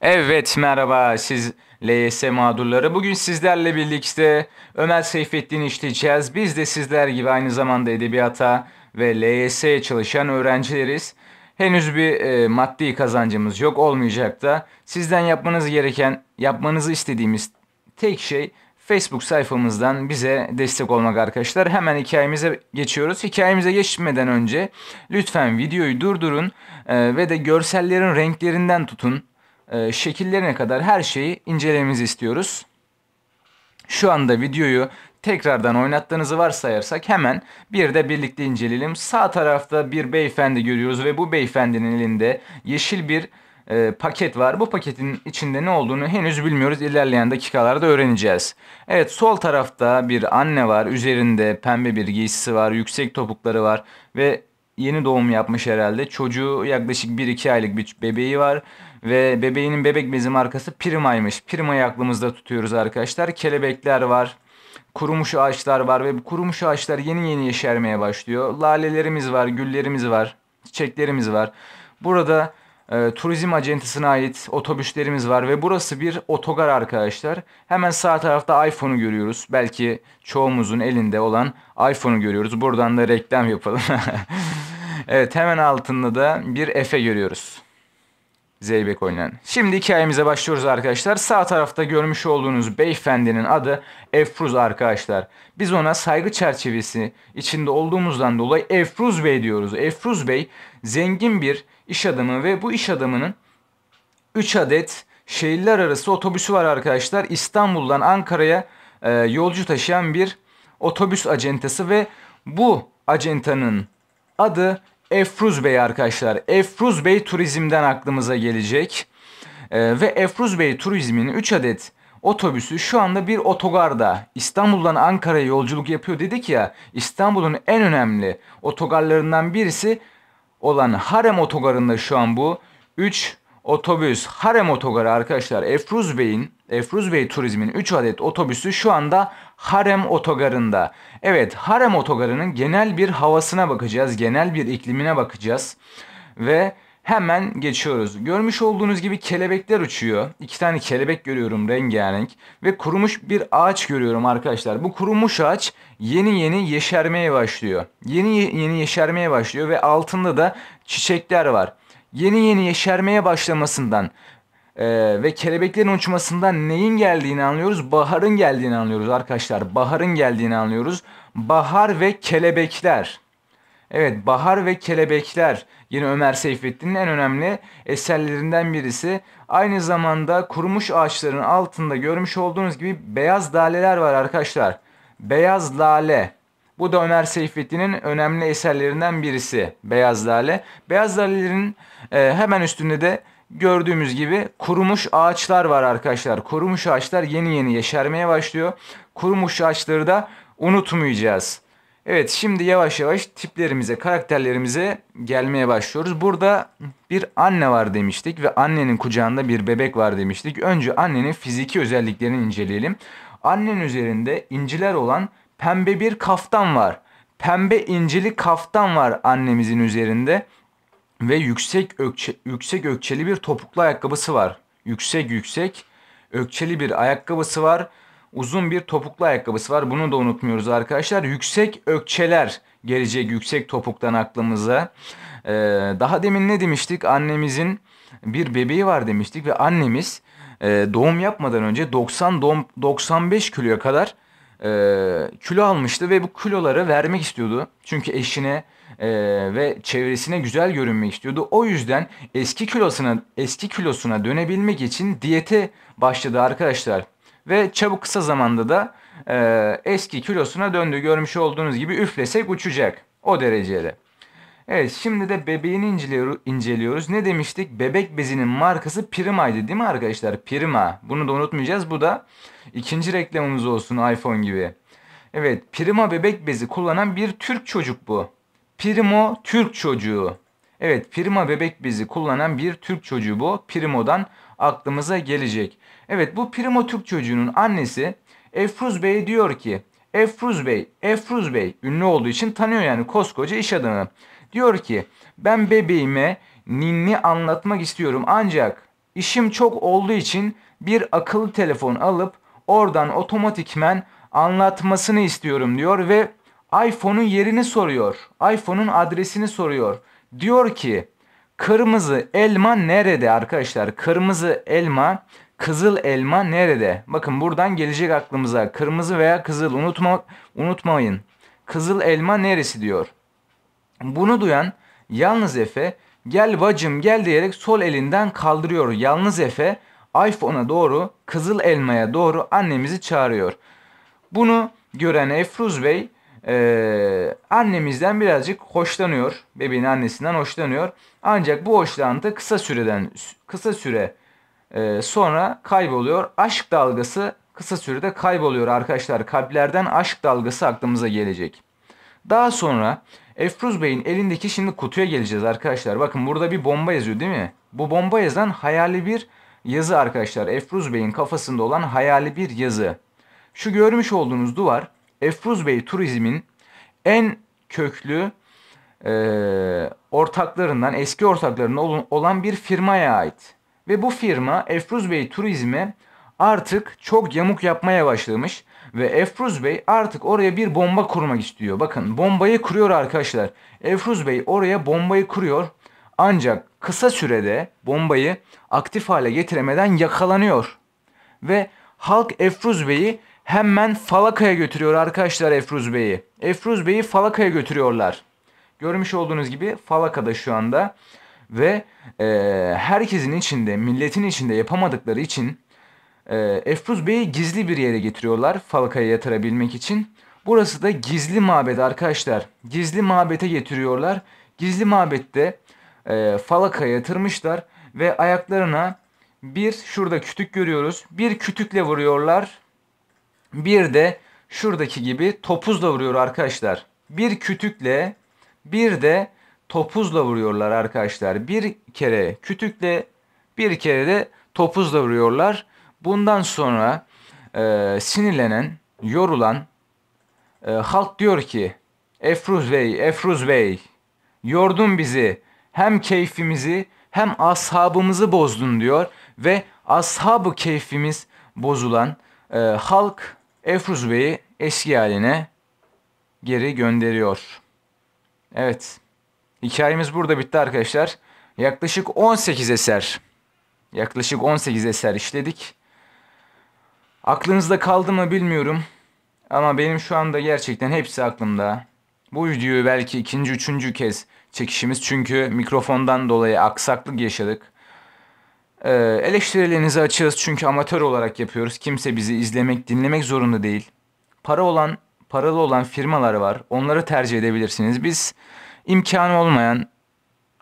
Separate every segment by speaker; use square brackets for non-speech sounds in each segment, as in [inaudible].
Speaker 1: Evet merhaba siz LYS mağdurları. Bugün sizlerle birlikte Ömer Seyfettin'i işleyeceğiz. Biz de sizler gibi aynı zamanda edebiyata ve LYS'ye çalışan öğrencileriz. Henüz bir e, maddi kazancımız yok olmayacak da. Sizden yapmanız gereken, yapmanızı istediğimiz tek şey Facebook sayfamızdan bize destek olmak arkadaşlar. Hemen hikayemize geçiyoruz. Hikayemize geçmeden önce lütfen videoyu durdurun e, ve de görsellerin renklerinden tutun e, şekillerine kadar her şeyi incelememizi istiyoruz. Şu anda videoyu tekrardan oynattığınızı varsayarsak hemen bir de birlikte inceleyelim. Sağ tarafta bir beyefendi görüyoruz ve bu beyefendinin elinde yeşil bir e, paket var. Bu paketin içinde ne olduğunu henüz bilmiyoruz. İlerleyen dakikalarda öğreneceğiz. Evet sol tarafta bir anne var. Üzerinde pembe bir giysisi var. Yüksek topukları var ve yeni doğum yapmış herhalde. Çocuğu yaklaşık 1-2 aylık bir bebeği var. Ve bebeğinin bebek bezi markası Prima'ymış. Prima'yı aklımızda tutuyoruz arkadaşlar. Kelebekler var. Kurumuş ağaçlar var ve kurumuş ağaçlar yeni yeni yeşermeye başlıyor. Lalelerimiz var, güllerimiz var, çiçeklerimiz var. Burada e, turizm acentasına ait otobüslerimiz var ve burası bir otogar arkadaşlar. Hemen sağ tarafta iPhone'u görüyoruz. Belki çoğumuzun elinde olan iPhone'u görüyoruz. Buradan da reklam yapalım. [laughs] evet hemen altında da bir Efe görüyoruz. Zeybek oynayan. Şimdi hikayemize başlıyoruz arkadaşlar. Sağ tarafta görmüş olduğunuz beyefendinin adı Efruz arkadaşlar. Biz ona saygı çerçevesi içinde olduğumuzdan dolayı Efruz Bey diyoruz. Efruz Bey zengin bir iş adamı ve bu iş adamının 3 adet şehirler arası otobüsü var arkadaşlar. İstanbul'dan Ankara'ya e, yolcu taşıyan bir otobüs acentası ve bu acentanın adı Efruz Bey arkadaşlar. Efruz Bey turizmden aklımıza gelecek. Ee, ve Efruz Bey turizmin 3 adet otobüsü şu anda bir otogarda İstanbul'dan Ankara'ya yolculuk yapıyor dedik ya. İstanbul'un en önemli otogarlarından birisi olan Harem otogarında şu an bu 3 otobüs Harem otogarı arkadaşlar Efruz Bey'in Efruz Bey Turizm'in 3 adet otobüsü şu anda Harem otogarında. Evet Harem otogarının genel bir havasına bakacağız. Genel bir iklimine bakacağız. Ve hemen geçiyoruz. Görmüş olduğunuz gibi kelebekler uçuyor. İki tane kelebek görüyorum rengarenk. Ve kurumuş bir ağaç görüyorum arkadaşlar. Bu kurumuş ağaç yeni yeni yeşermeye başlıyor. Yeni yeni yeşermeye başlıyor ve altında da çiçekler var yeni yeni yeşermeye başlamasından e, ve kelebeklerin uçmasından neyin geldiğini anlıyoruz? Baharın geldiğini anlıyoruz arkadaşlar. Baharın geldiğini anlıyoruz. Bahar ve kelebekler. Evet bahar ve kelebekler yine Ömer Seyfettin'in en önemli eserlerinden birisi. Aynı zamanda kurumuş ağaçların altında görmüş olduğunuz gibi beyaz laleler var arkadaşlar. Beyaz lale. Bu da Ömer Seyfettin'in önemli eserlerinden birisi Beyaz Lale. Beyaz Lale'lerin e, hemen üstünde de gördüğümüz gibi kurumuş ağaçlar var arkadaşlar. Kurumuş ağaçlar yeni yeni yeşermeye başlıyor. Kurumuş ağaçları da unutmayacağız. Evet şimdi yavaş yavaş tiplerimize, karakterlerimize gelmeye başlıyoruz. Burada bir anne var demiştik ve annenin kucağında bir bebek var demiştik. Önce annenin fiziki özelliklerini inceleyelim. Annenin üzerinde inciler olan pembe bir kaftan var. Pembe incili kaftan var annemizin üzerinde ve yüksek ökçe, yüksek ökçeli bir topuklu ayakkabısı var. Yüksek yüksek ökçeli bir ayakkabısı var. Uzun bir topuklu ayakkabısı var. Bunu da unutmuyoruz arkadaşlar. Yüksek ökçeler gelecek yüksek topuktan aklımıza. Ee, daha demin ne demiştik? Annemizin bir bebeği var demiştik ve annemiz e, doğum yapmadan önce 90 doğum 95 kiloya kadar e, kilo almıştı ve bu kiloları vermek istiyordu. Çünkü eşine e, ve çevresine güzel görünmek istiyordu. O yüzden eski kilosuna eski kilosuna dönebilmek için diyete başladı arkadaşlar. Ve çabuk kısa zamanda da e, eski kilosuna döndü. Görmüş olduğunuz gibi üflesek uçacak. O derecede. Evet şimdi de bebeğini inceliyoruz. Ne demiştik? Bebek bezinin markası Prima'ydı değil mi arkadaşlar? Prima. Bunu da unutmayacağız. Bu da ikinci reklamımız olsun iPhone gibi. Evet Prima bebek bezi kullanan bir Türk çocuk bu. Primo Türk çocuğu. Evet Prima bebek bezi kullanan bir Türk çocuğu bu. Primo'dan aklımıza gelecek. Evet bu Primo Türk çocuğunun annesi Efruz Bey diyor ki Efruz Bey, Efruz Bey ünlü olduğu için tanıyor yani koskoca iş adamı. Diyor ki ben bebeğime ninni anlatmak istiyorum ancak işim çok olduğu için bir akıllı telefon alıp oradan otomatikmen anlatmasını istiyorum diyor ve iPhone'un yerini soruyor. iPhone'un adresini soruyor. Diyor ki kırmızı elma nerede arkadaşlar? Kırmızı elma, kızıl elma nerede? Bakın buradan gelecek aklımıza. Kırmızı veya kızıl unutma unutmayın. Kızıl elma neresi diyor. Bunu duyan yalnız Efe gel bacım gel diyerek sol elinden kaldırıyor. Yalnız Efe iPhone'a doğru kızıl elmaya doğru annemizi çağırıyor. Bunu gören Efruz Bey e, annemizden birazcık hoşlanıyor. Bebeğin annesinden hoşlanıyor. Ancak bu hoşlantı kısa süreden kısa süre e, sonra kayboluyor. Aşk dalgası kısa sürede kayboluyor arkadaşlar. Kalplerden aşk dalgası aklımıza gelecek. Daha sonra Efruz Bey'in elindeki şimdi kutuya geleceğiz arkadaşlar. Bakın burada bir bomba yazıyor değil mi? Bu bomba yazan hayali bir yazı arkadaşlar. Efruz Bey'in kafasında olan hayali bir yazı. Şu görmüş olduğunuz duvar Efruz Bey Turizm'in en köklü e, ortaklarından, eski ortaklarından olan bir firmaya ait. Ve bu firma Efruz Bey Turizm'e artık çok yamuk yapmaya başlamış. Ve Efruz Bey artık oraya bir bomba kurmak istiyor. Bakın bombayı kuruyor arkadaşlar. Efruz Bey oraya bombayı kuruyor. Ancak kısa sürede bombayı aktif hale getiremeden yakalanıyor. Ve halk Efruz Bey'i hemen Falaka'ya götürüyor arkadaşlar Efruz Bey'i. Efruz Bey'i Falaka'ya götürüyorlar. Görmüş olduğunuz gibi Falaka'da şu anda ve e, herkesin içinde, milletin içinde yapamadıkları için Efruz Bey'i gizli bir yere getiriyorlar Falaka'ya yatırabilmek için. Burası da gizli mabed arkadaşlar. Gizli mabete getiriyorlar. Gizli mabette e, Falaka'ya yatırmışlar ve ayaklarına bir şurada kütük görüyoruz. Bir kütükle vuruyorlar. Bir de şuradaki gibi topuzla vuruyor arkadaşlar. Bir kütükle bir de topuzla vuruyorlar arkadaşlar. Bir kere kütükle bir kere de topuzla vuruyorlar. Bundan sonra e, sinirlenen, yorulan e, halk diyor ki Efruz Bey, Efruz Bey yordun bizi. Hem keyfimizi hem ashabımızı bozdun diyor. Ve ashabı keyfimiz bozulan e, halk Efruz Bey'i eski haline geri gönderiyor. Evet. Hikayemiz burada bitti arkadaşlar. Yaklaşık 18 eser. Yaklaşık 18 eser işledik. Aklınızda kaldı mı bilmiyorum. Ama benim şu anda gerçekten hepsi aklımda. Bu videoyu belki ikinci, üçüncü kez çekişimiz. Çünkü mikrofondan dolayı aksaklık yaşadık. Ee, eleştirilerinizi açığız çünkü amatör olarak yapıyoruz. Kimse bizi izlemek, dinlemek zorunda değil. Para olan, paralı olan firmalar var. Onları tercih edebilirsiniz. Biz imkanı olmayan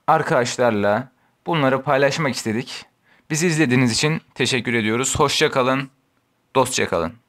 Speaker 1: arkadaşlarla bunları paylaşmak istedik. Bizi izlediğiniz için teşekkür ediyoruz. Hoşça kalın, dostça kalın.